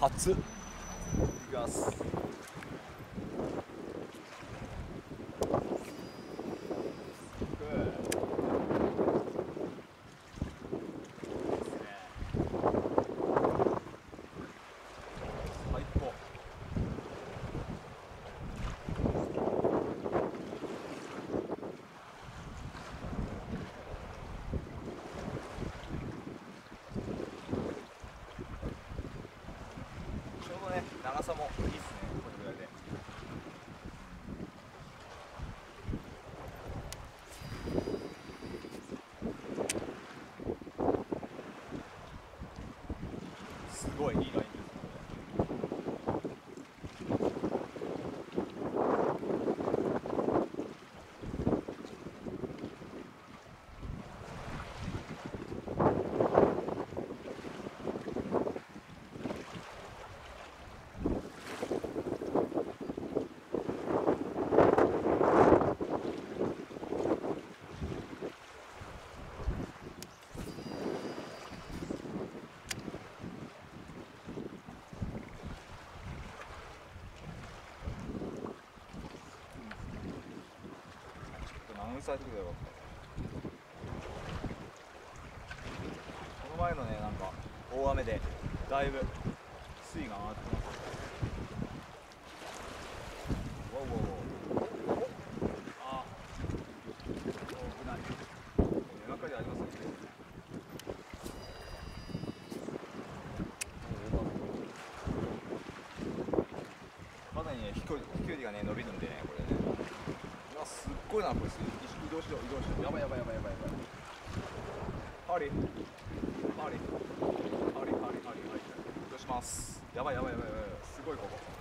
初。いきますさもいいっすねこれぐらいで。すごいいいラインですちょっとアナウンサーやってくれよかったこの前のね。なんか大雨でだいぶ水位が上がってますわおわおわおあ危ない根がかりありますねかなりね飛距離がね伸びるんでねこれねうわすっごいなこれ移動しろ移動しろやばいやばいやばいやばいやばい。ハリハリハリハリハリハリ移動します。やばいやばいやばいやばい。すごいここ。